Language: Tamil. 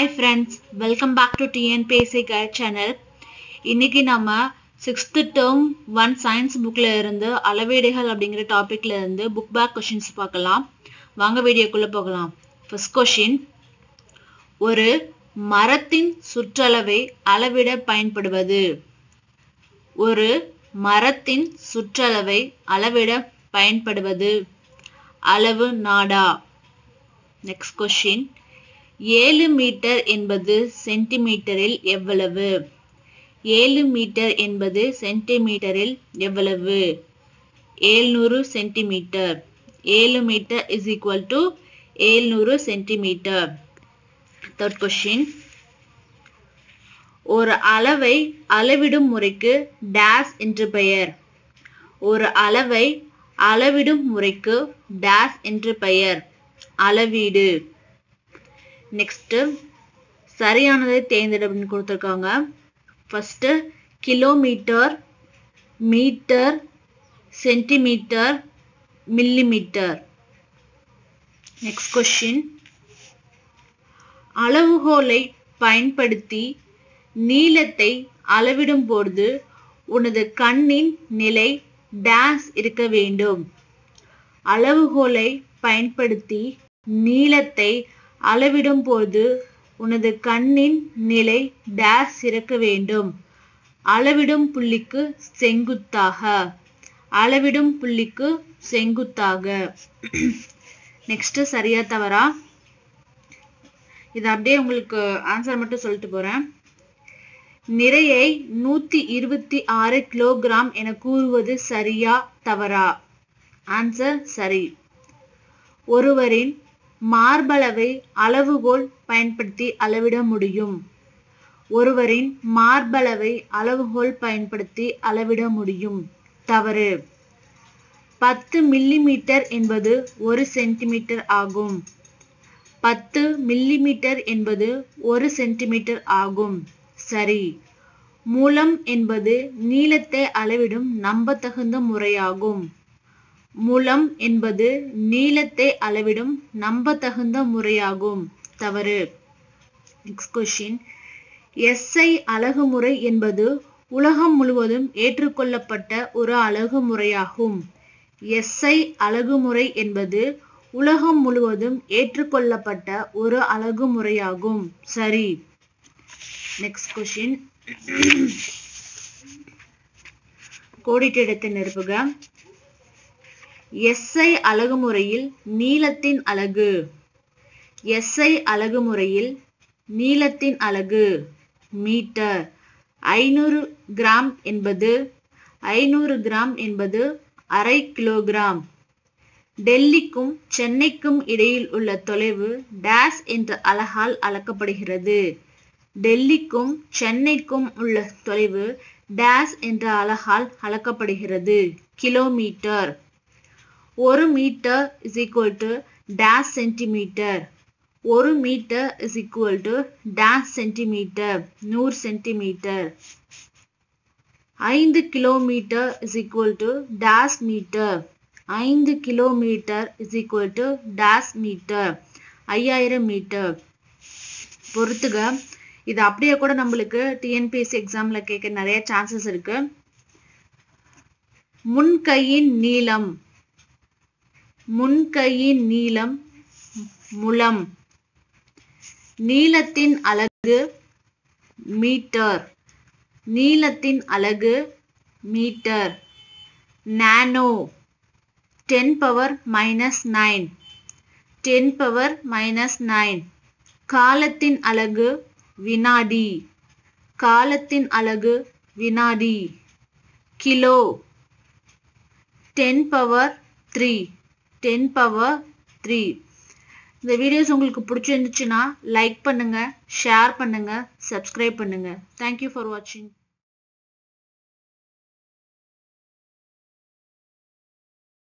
Hi friends welcome back to TNPSC guide channel இன்னைக்கு நம்ம சிக்ஸ்த்து டேர்ம் ஒன் சயின்ஸ் புக்கில் இருந்து அளவீடுகள் அப்படிங்கிற டாப்பிக்ல இருந்து புக் பேக் கொஷின்ஸ் பார்க்கலாம். வாங்க வீடியோக்குள்ளே போகலாம். ஃபர்ஸ்ட் கொஷின் ஒரு மரத்தின் சுற்றளவை அளவிட பயன்படுவது? ஒரு மரத்தின் சுற்றளவை அளவிட பயன்படுவது? அளவு நாடா. நெக்ஸ்ட் கொஷின் ஏழு மீட்டர் என்பது சென்டிமீட்டரில் எவ்வளவு? ஏழு மீட்டர் என்பது சென்டிமீட்டரில் எவ்வளவு? ஏழ்நூறு சென்டிமீட்டர். ஏழு மீட்டர் இஸ் ஈக்குவல் டு ஏழ்நூறு சென்டிமீட்டர். தேர்ட் கொஷின் ஒரு அளவை அளவிடும் முறைக்கு டேஸ் என்று பெயர். ஒரு அளவை அளவிடும் முறைக்கு டேஸ் என்று பெயர். அளவீடு. நெக்ஸ்ட்டு சரியானதை தேர்ந்தெடு அப்படின்னு கொடுத்துருக்காங்க. First kilometre metre centimetre millimetre next question அளவுகோலை பயன்படுத்தி நீளத்தை அளவிடும் பொழுது உனது கண்ணின் நிலை டேஸ் இருக்க வேண்டும். அளவுகோலை பயன்படுத்தி நீளத்தை அளவிடும் போது உனது கண்ணின் நிலை டேஸ் இருக்க வேண்டும். அளவிடும் புள்ளிக்கு செங்குத்தாக. அளவிடும் புள்ளிக்கு செங்குத்தாக. நெக்ஸ்ட் சரியா தவறா? இது அப்படியே உங்களுக்கு ஆன்சர் மட்டும் சொல்லிட்டு போறேன். நிறையை நூத்தி இருபத்தி ஆறு கிலோகிராம் என கூறுவது சரியா தவறா? ஆன்சர் சரி. ஒருவரின் மார்பளவை அளவுகோல் பயன்படுத்தி அளவிட முடியும். ஒருவரின் மார்பளவை அளவுகோல் பயன்படுத்தி அளவிட முடியும். தவறு. பத்து மில்லிமீட்டர் என்பது ஒரு சென்டிமீட்டர் ஆகும். பத்து மில்லிமீட்டர் என்பது ஒரு சென்டிமீட்டர் ஆகும். சரி. மூலம் என்பது நீளத்தை அளவிடும் நம்பத்தகுந்த முறையாகும். மூலம் என்பது நீளத்தை அளவிடும் நம்பத்தகுந்த முறையாகும். தவறு. நெக்ஸ்ட் கொஸ்டின் எஸ்ஐ அழகுமுறை என்பது உலகம் முழுவதும் ஏற்றுக்கொள்ளப்பட்ட ஒரு அழகுமுறையாகும் எஸ்ஐ அழகுமுறை என்பது உலகம் முழுவதும் ஏற்றுக்கொள்ளப்பட்ட ஒரு அழகுமுறையாகும் சரி. நெக்ஸ்ட் கொஷின் கோடிட்டு இடத்தை நிரப்புக. எஸ்ஐ அழகுமுறையில் நீளத்தின் அலகு எஸ்ஐ அழகுமுறையில் நீளத்தின் அலகு மீட்டர். ஐநூறு கிராம் என்பது ஐநூறு கிராம் என்பது அரை கிலோகிராம். டெல்லிக்கும் சென்னைக்கும் இடையில் உள்ள தொலைவு டேஸ் என்ற அலகால் அளக்கப்படுகிறது. டெல்லிக்கும் சென்னைக்கும் உள்ள தொலைவு டேஸ் என்ற அலகால் அளக்கப்படுகிறது. கிலோமீட்டர். ஒரு metre is equal to days centimetre ஒரு metre is equal to days centimetre நூறு சென்டிமீட்டர் ஐந்து kilometre is equal to days metre ஐந்து kilometre is equal to days metre ஐயாயிரம் மீட்டர் பொறுத்துக. இது அப்படியே கூட நம்மளுக்கு டிஎன்பிஎஸ்சி எக்ஸாமில் கேட்க நிறைய சான்சஸ் இருக்கு. முன்கையின் நீளம். முன்கையின் நீளம் முலம் நீளத்தின் அலகு மீட்டர். நீளத்தின் அலகு metre. Nano. Ten power minus nine ten power minus nine காலத்தின் அலகு வினாடி. காலத்தின் அலகு வினாடி. Kilo. Ten power three ten power three. இந்த வீடியோஸ் உங்களுக்கு பிடிச்சிருந்துச்சுன்னா லைக் பண்ணுங்க ஷேர் பண்ணுங்க சப்ஸ்கிரைப் பண்ணுங்க. தேங்க்யூ ஃபார் வாட்சிங்